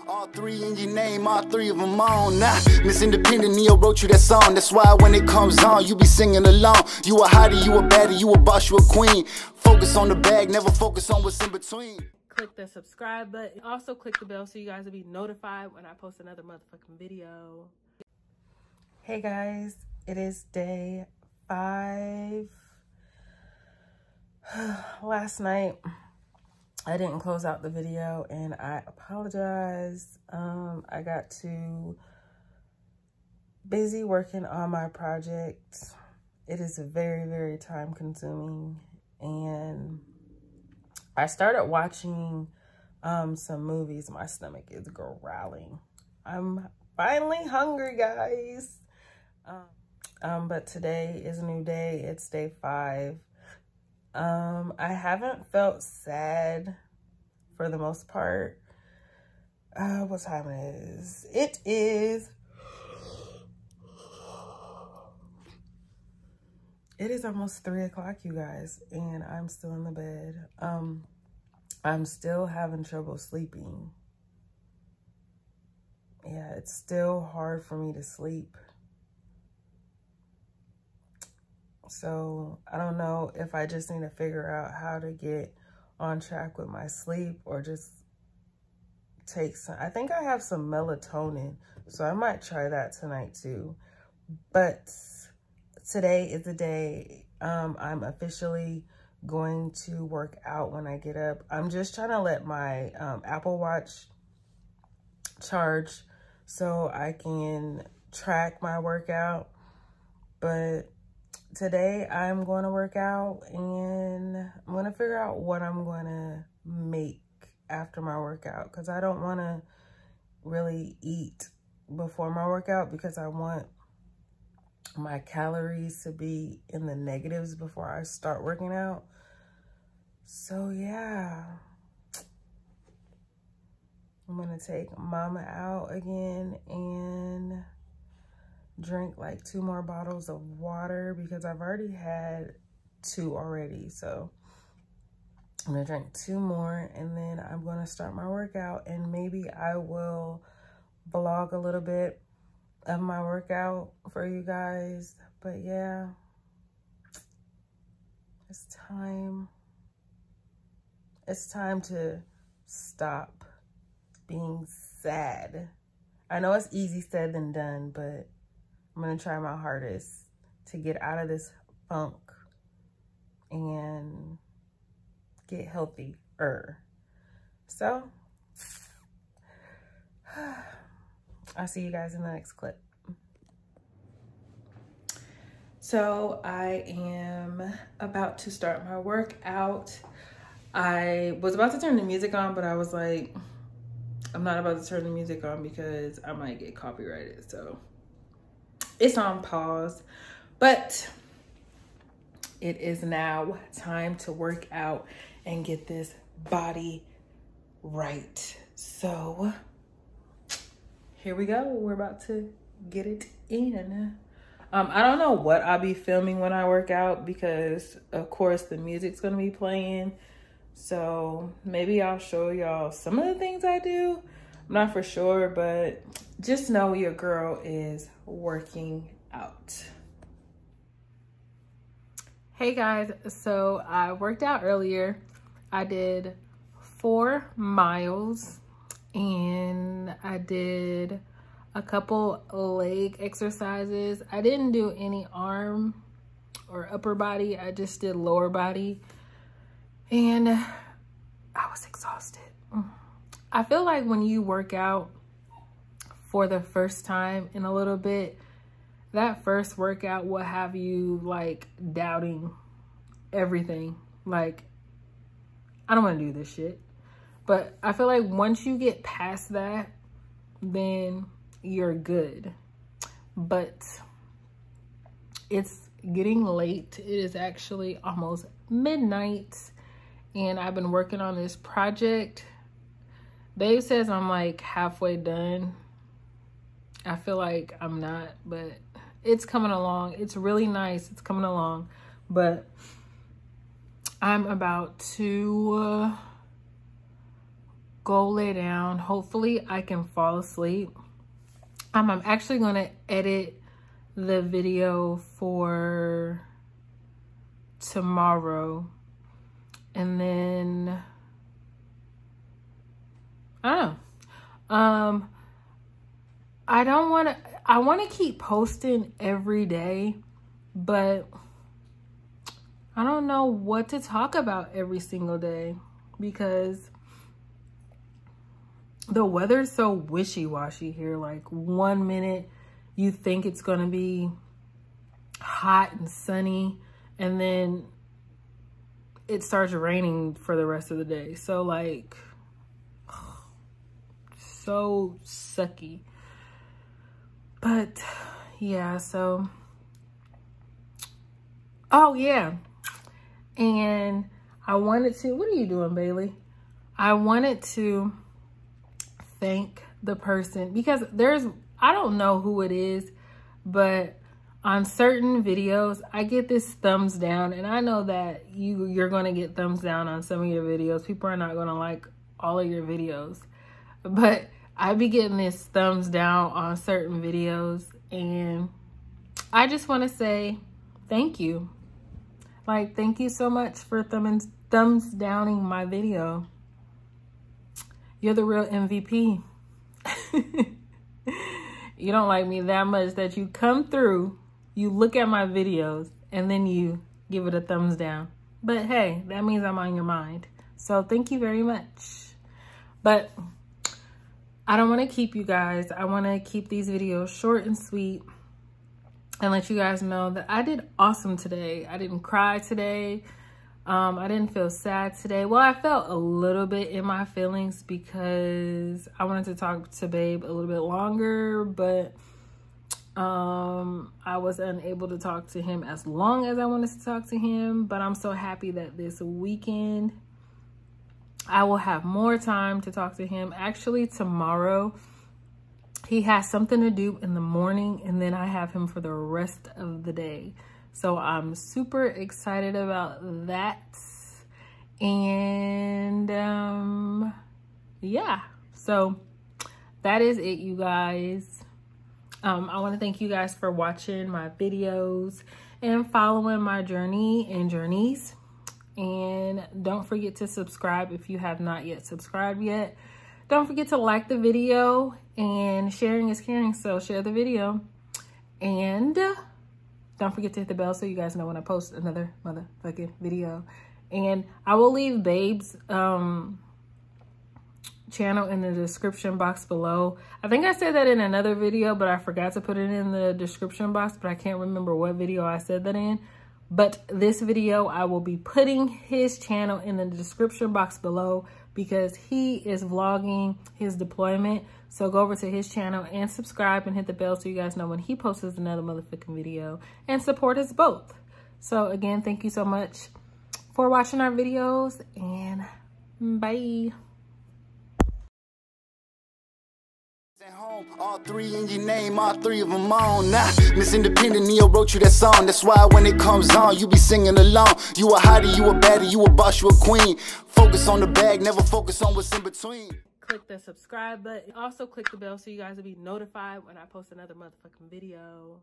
on. All three in your name, all three of them on. Nah, Miss Independent, Ne-Yo wrote you that song. That's why when it comes on, you be singing along. You a hottie, you a baddie, you a boss, you a queen. Focus on the bag, never focus on what's in between. Click the subscribe button. Also click the bell so you guys will be notified when I post another motherfucking video. Hey guys, it is day five. Last night, I didn't close out the video and I apologize. Um, I got too busy working on my project. It is very, very time consuming and I started watching um, some movies. My stomach is growling. I'm finally hungry, guys. Um, um, but today is a new day. It's day five. Um, I haven't felt sad for the most part. Uh, what time is? It is. It is almost three o'clock, you guys, and I'm still in the bed. Um, I'm still having trouble sleeping. Yeah, it's still hard for me to sleep. So I don't know if I just need to figure out how to get on track with my sleep or just take some. I think I have some melatonin, so I might try that tonight too. But today is the day um, I'm officially going to work out when I get up. I'm just trying to let my um, Apple Watch charge so I can track my workout. But today I'm going to work out and I'm going to figure out what I'm going to make after my workout because I don't want to really eat before my workout because I want my calories to be in the negatives before I start working out. So yeah, I'm going to take mama out again and drink like two more bottles of water because I've already had two already. So I'm gonna drink two more and then I'm gonna start my workout and maybe I will vlog a little bit of my workout for you guys. But yeah, it's time. It's time to stop being sad. I know it's easy said than done, but I'm going to try my hardest to get out of this funk and get healthier. So, I'll see you guys in the next clip. So I am about to start my workout. I was about to turn the music on, but I was like, I'm not about to turn the music on because I might get copyrighted. So it's on pause, but it is now time to work out and get this body right. So here we go. We're about to get it in. Um, I don't know what I'll be filming when I work out because of course the music's gonna be playing. So maybe I'll show y'all some of the things I do. I'm not for sure, but just know your girl is working out. Hey guys, so I worked out earlier. I did four miles and I did a couple leg exercises. I didn't do any arm or upper body. I just did lower body and I was exhausted. Mm. I feel like when you work out for the first time in a little bit, that first workout will have you like doubting everything. Like, I don't want to do this shit. But I feel like once you get past that, then you're good. But it's getting late. It is actually almost midnight and I've been working on this project. Dave says I'm like halfway done. I feel like I'm not, but it's coming along. It's really nice. It's coming along, but I'm about to uh, go lay down. Hopefully I can fall asleep. Um, I'm actually going to edit the video for tomorrow. And then, I don't. Um, I don't want to, I want to keep posting every day, but I don't know what to talk about every single day because the weather's so wishy-washy here. Like one minute you think it's going to be hot and sunny and then it starts raining for the rest of the day. So like so sucky. But yeah, so oh yeah. And I wanted to, what are you doing, Bailey? I wanted to thank the person because there's, I don't know who it is, but on certain videos, I get this thumbs down and I know that you, you're going to get thumbs down on some of your videos. People are not going to like all of your videos, but I be getting this thumbs down on certain videos and I just want to say thank you. Like, thank you so much for thumbs, thumbs downing my video. You're the real MVP. you don't like me that much that you come through, you look at my videos, and then you give it a thumbs down. But hey, that means I'm on your mind. So thank you very much. But I don't want to keep you guys. I want to keep these videos short and sweet and let you guys know that I did awesome today. I didn't cry today. Um, I didn't feel sad today. Well, I felt a little bit in my feelings because I wanted to talk to Babe a little bit longer, but um, I was unable to talk to him as long as I wanted to talk to him. But I'm so happy that this weekend I will have more time to talk to him. Actually, tomorrow he has something to do in the morning and then I have him for the rest of the day. So I'm super excited about that. And um, yeah, so that is it, you guys. Um, I want to thank you guys for watching my videos and following my journey and journeys. And don't forget to subscribe if you have not yet subscribed yet. Don't forget to like the video and sharing is caring. So share the video and don't forget to hit the bell so you guys know when I post another motherfucking video. And I will leave Babe's um, channel in the description box below. I think I said that in another video, but I forgot to put it in the description box, but I can't remember what video I said that in. But this video, I will be putting his channel in the description box below because he is vlogging his deployment. So go over to his channel and subscribe and hit the bell so you guys know when he posts another motherfucking video and support us both. So again, thank you so much for watching our videos and bye. All three in your name, all three of them on. Nah, Miss Independent Ne-Yo wrote you that song. That's why when it comes on, you be singing along. You a hottie, you a baddie, you a boss, you a queen. Focus on the bag, never focus on what's in between. Click the subscribe button. Also click the bell so you guys will be notified when I post another motherfucking video.